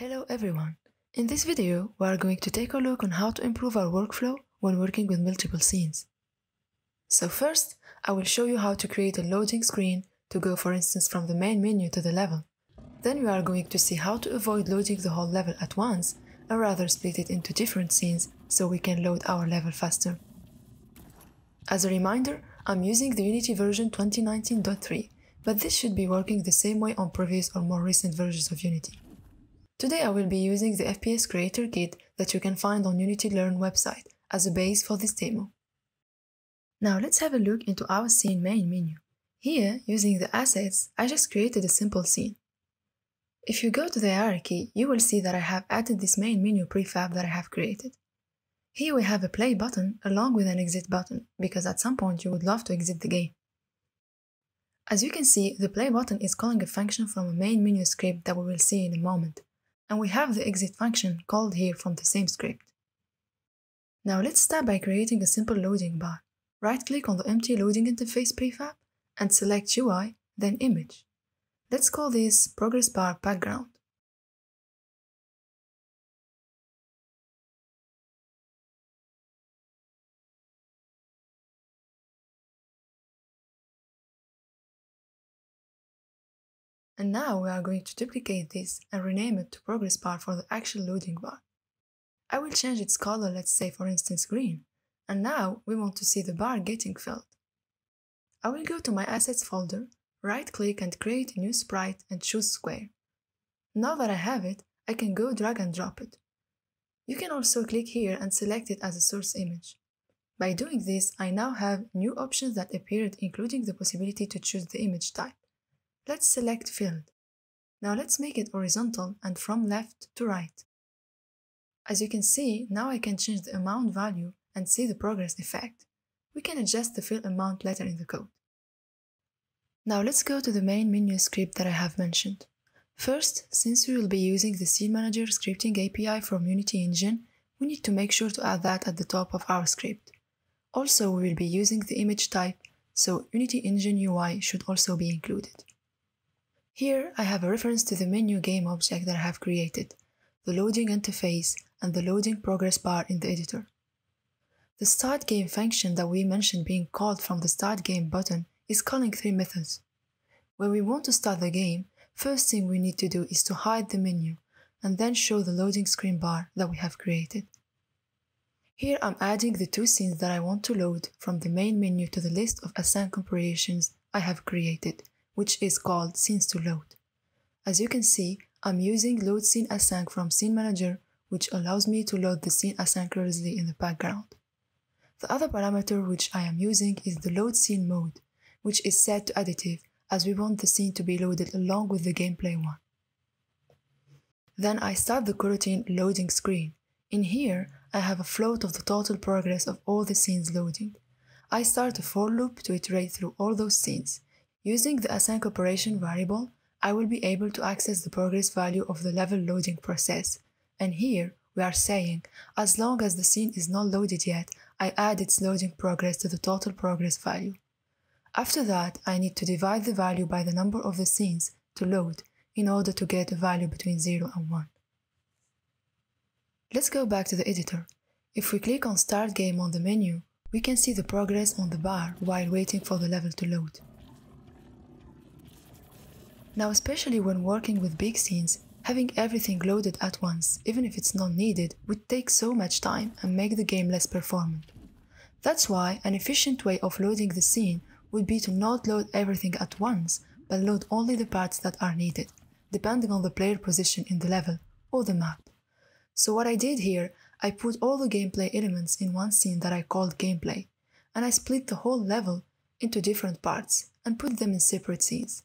Hello everyone! In this video, we are going to take a look on how to improve our workflow when working with multiple scenes. So first, I will show you how to create a loading screen to go for instance from the main menu to the level. Then we are going to see how to avoid loading the whole level at once and rather split it into different scenes so we can load our level faster. As a reminder, I'm using the Unity version 2019.3, but this should be working the same way on previous or more recent versions of Unity. Today I will be using the FPS Creator Kit that you can find on Unity Learn website as a base for this demo. Now let's have a look into our scene main menu. Here, using the assets, I just created a simple scene. If you go to the hierarchy, you will see that I have added this main menu prefab that I have created. Here we have a play button along with an exit button, because at some point you would love to exit the game. As you can see, the play button is calling a function from a main menu script that we will see in a moment and we have the exit function called here from the same script. Now let's start by creating a simple loading bar. Right-click on the empty loading interface prefab and select UI, then image. Let's call this progress bar background. And now we are going to duplicate this and rename it to progress bar for the actual loading bar. I will change its color, let's say for instance green, and now we want to see the bar getting filled. I will go to my assets folder, right click and create a new sprite and choose square. Now that I have it, I can go drag and drop it. You can also click here and select it as a source image. By doing this, I now have new options that appeared including the possibility to choose the image type. Let's select Filled. Now let's make it horizontal and from left to right. As you can see, now I can change the amount value and see the progress effect. We can adjust the fill amount later in the code. Now let's go to the main menu script that I have mentioned. First, since we will be using the Scene Manager scripting API from Unity Engine, we need to make sure to add that at the top of our script. Also, we will be using the image type, so Unity Engine UI should also be included. Here I have a reference to the menu game object that I have created, the loading interface and the loading progress bar in the editor. The start game function that we mentioned being called from the start game button is calling three methods. When we want to start the game, first thing we need to do is to hide the menu and then show the loading screen bar that we have created. Here I'm adding the two scenes that I want to load from the main menu to the list of async operations I have created which is called Scenes to Load. As you can see, I'm using Load Scene Async from Scene Manager, which allows me to load the scene asynchronously in the background. The other parameter which I am using is the Load Scene mode, which is set to additive as we want the scene to be loaded along with the gameplay one. Then I start the coroutine loading screen. In here, I have a float of the total progress of all the scenes loading. I start a for loop to iterate through all those scenes, Using the async operation variable, I will be able to access the progress value of the level loading process. And here, we are saying, as long as the scene is not loaded yet, I add its loading progress to the total progress value. After that, I need to divide the value by the number of the scenes to load in order to get a value between 0 and 1. Let's go back to the editor. If we click on Start Game on the menu, we can see the progress on the bar while waiting for the level to load. Now, especially when working with big scenes, having everything loaded at once, even if it's not needed, would take so much time and make the game less performant. That's why an efficient way of loading the scene would be to not load everything at once, but load only the parts that are needed, depending on the player position in the level or the map. So what I did here, I put all the gameplay elements in one scene that I called gameplay, and I split the whole level into different parts and put them in separate scenes.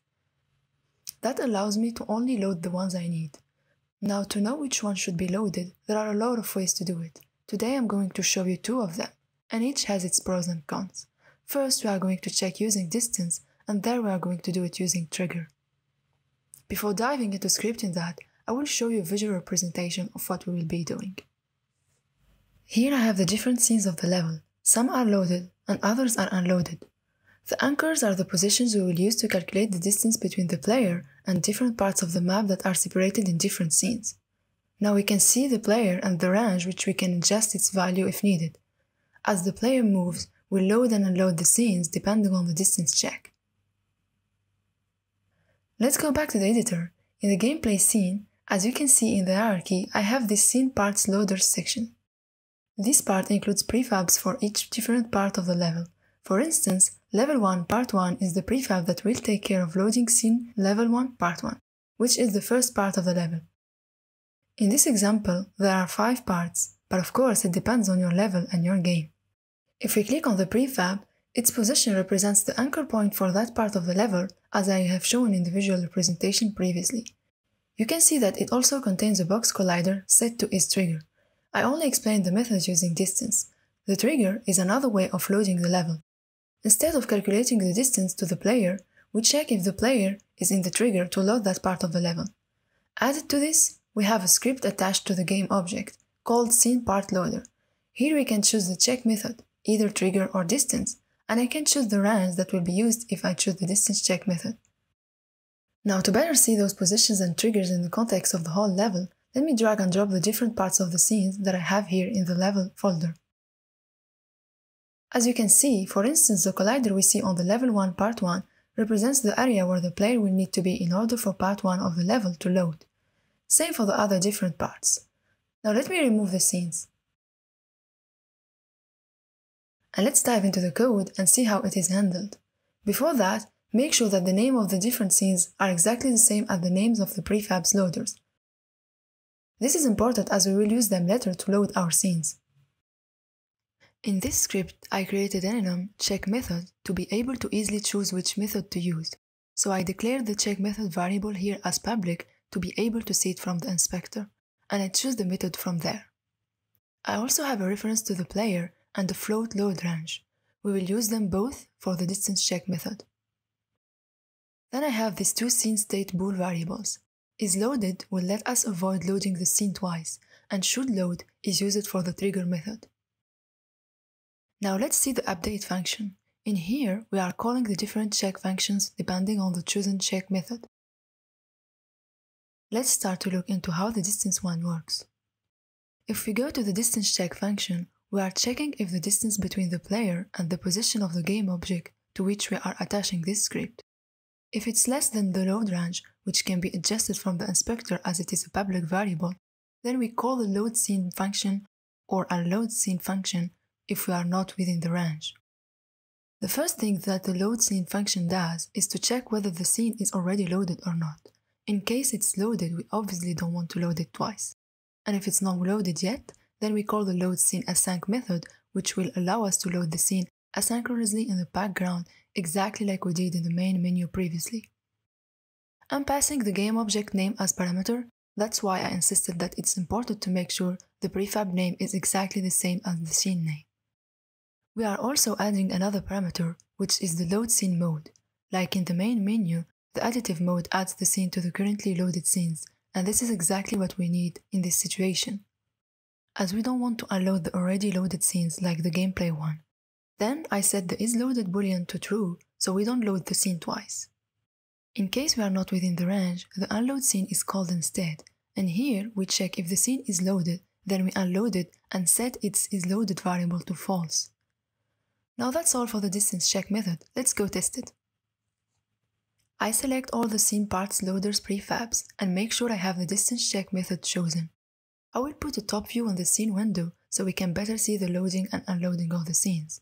That allows me to only load the ones I need. Now to know which one should be loaded, there are a lot of ways to do it. Today I'm going to show you two of them, and each has its pros and cons. First we are going to check using distance, and then we are going to do it using trigger. Before diving into scripting that, I will show you a visual representation of what we will be doing. Here I have the different scenes of the level. Some are loaded and others are unloaded. The anchors are the positions we will use to calculate the distance between the player and different parts of the map that are separated in different scenes. Now we can see the player and the range which we can adjust its value if needed. As the player moves, we load and unload the scenes depending on the distance check. Let's go back to the editor. In the gameplay scene, as you can see in the hierarchy, I have this scene parts loaders section. This part includes prefabs for each different part of the level. For instance, level 1 part 1 is the prefab that will take care of loading scene level 1 part 1, which is the first part of the level. In this example, there are 5 parts, but of course it depends on your level and your game. If we click on the prefab, its position represents the anchor point for that part of the level as I have shown in the visual representation previously. You can see that it also contains a box collider set to its trigger. I only explained the method using distance. The trigger is another way of loading the level. Instead of calculating the distance to the player, we check if the player is in the trigger to load that part of the level. Added to this, we have a script attached to the game object called scene part loader. Here we can choose the check method, either trigger or distance, and I can choose the range that will be used if I choose the distance check method. Now to better see those positions and triggers in the context of the whole level, let me drag and drop the different parts of the scenes that I have here in the level folder. As you can see, for instance, the collider we see on the level 1 part 1 represents the area where the player will need to be in order for part 1 of the level to load. Same for the other different parts. Now let me remove the scenes. And let's dive into the code and see how it is handled. Before that, Make sure that the name of the different scenes are exactly the same as the names of the prefabs loaders. This is important as we will use them later to load our scenes. In this script, I created an enum check method to be able to easily choose which method to use, so I declared the check method variable here as public to be able to see it from the inspector, and I choose the method from there. I also have a reference to the player and the float load range. We will use them both for the distance check method. Then I have these two scene state bool variables. Is loaded will let us avoid loading the scene twice, and should load is used for the trigger method. Now let's see the update function. In here, we are calling the different check functions depending on the chosen check method. Let's start to look into how the distance one works. If we go to the distance check function, we are checking if the distance between the player and the position of the game object to which we are attaching this script if it's less than the load range, which can be adjusted from the inspector as it is a public variable, then we call the load scene function or unload scene function if we are not within the range. The first thing that the load scene function does is to check whether the scene is already loaded or not. In case it's loaded, we obviously don't want to load it twice. And if it's not loaded yet, then we call the load scene async method, which will allow us to load the scene asynchronously in the background exactly like we did in the main menu previously. I'm passing the game object name as parameter, that's why I insisted that it's important to make sure the prefab name is exactly the same as the scene name. We are also adding another parameter, which is the load scene mode. Like in the main menu, the additive mode adds the scene to the currently loaded scenes, and this is exactly what we need in this situation. As we don't want to unload the already loaded scenes like the gameplay one, then I set the isLoaded boolean to true, so we don't load the scene twice. In case we are not within the range, the unload scene is called instead, and here we check if the scene is loaded, then we unload it and set its isLoaded variable to false. Now that's all for the distance check method, let's go test it. I select all the scene parts loader's prefabs and make sure I have the distance check method chosen. I will put a top view on the scene window so we can better see the loading and unloading of the scenes.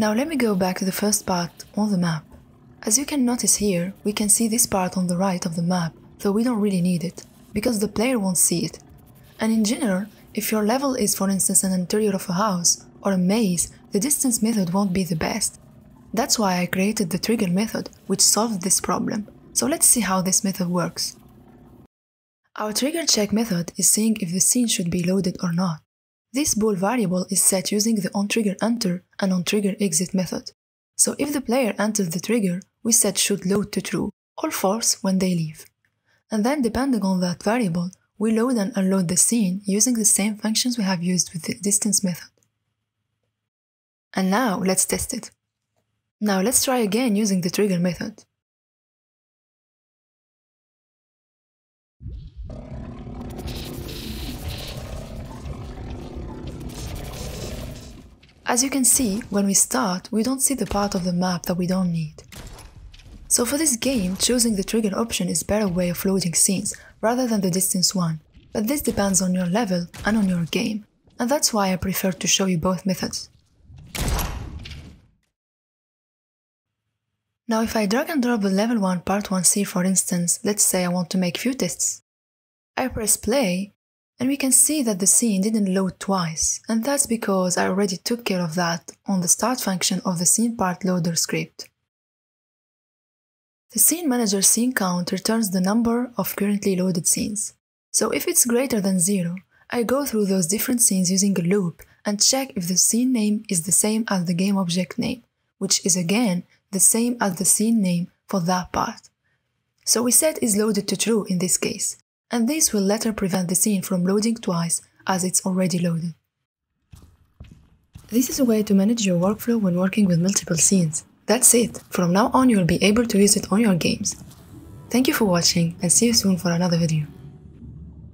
Now let me go back to the first part on the map. As you can notice here, we can see this part on the right of the map, though we don't really need it, because the player won't see it. And in general, if your level is for instance an interior of a house or a maze, the distance method won't be the best. That's why I created the trigger method, which solved this problem. So let's see how this method works. Our trigger check method is seeing if the scene should be loaded or not. This bool variable is set using the onTriggerEnter and onTriggerExit method. So if the player enters the trigger, we set should load to true or false when they leave. And then depending on that variable, we load and unload the scene using the same functions we have used with the distance method. And now let's test it. Now let's try again using the trigger method. As you can see, when we start, we don't see the part of the map that we don't need. So for this game, choosing the trigger option is better way of loading scenes, rather than the distance one, but this depends on your level and on your game, and that's why I prefer to show you both methods. Now if I drag and drop the level 1 part 1 scene for instance, let's say I want to make few tests. I press play, and we can see that the scene didn't load twice, and that's because I already took care of that on the start function of the scene part loader script. The scene manager scene count returns the number of currently loaded scenes. So if it's greater than zero, I go through those different scenes using a loop and check if the scene name is the same as the game object name, which is again the same as the scene name for that part. So we set is loaded to true in this case, and this will later prevent the scene from loading twice as it's already loaded. This is a way to manage your workflow when working with multiple scenes. That's it. From now on, you'll be able to use it on your games. Thank you for watching and see you soon for another video.